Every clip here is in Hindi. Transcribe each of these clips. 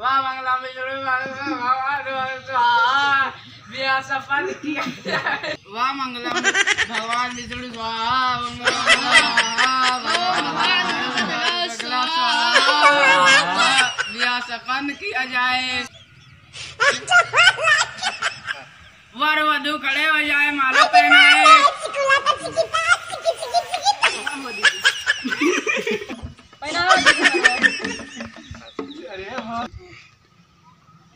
वाह मंगला में ज़रूर सफल किया वाह मंगला भगवान स्वाहा बिया सफल किया जाए वर वधु खड़े हो। जाए माला पहनाए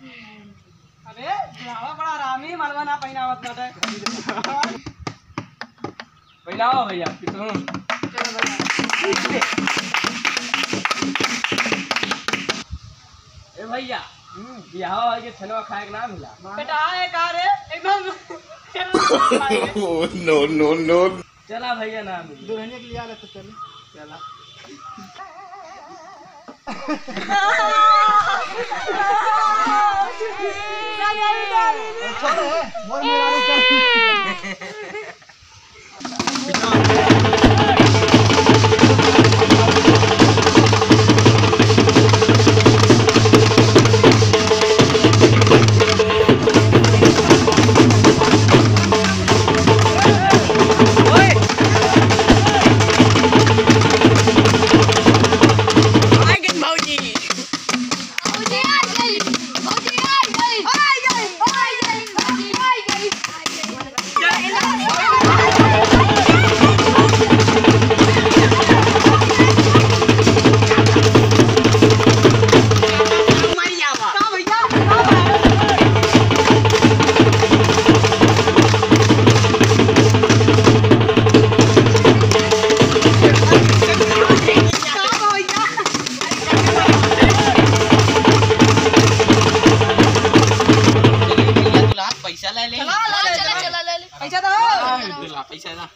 अरे बुढ़ावा बड़ा मलवा ना पहनावत बाटे पहनाओ भैया कितनों? ए भैया बियाह हो के छनवा खाए के ना मिला? बेटा आए का रे? एकदम no, no, no. चला भैया ना मिली। दुल्हनिया के लिए आले तो चल। चला। Pará. Bora, é. पैसा ले। ले पैसा दो। पैसा ना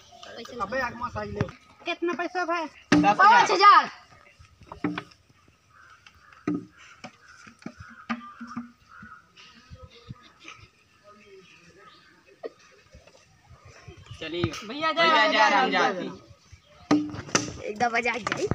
अबे आगमा साई ले। कितना पैसा भाई? दस पाँच हज़ार। हज़ार। चलिए। भैया भैया जा जा राम जाती एकदम मज़ा आ जाए